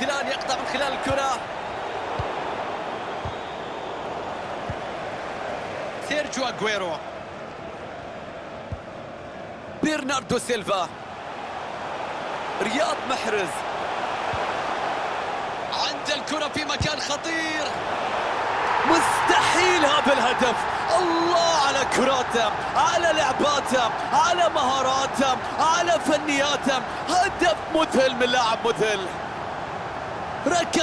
ديلان يقطع من خلال الكرة. سيرجيو أغويرو. برناردو سيلفا. رياض محرز. عند الكرة في مكان خطير. مستحيل هذا الهدف الله على كراته على لعباته على مهاراته على فنياته. هدف مذهل من لاعب مذهل. ركض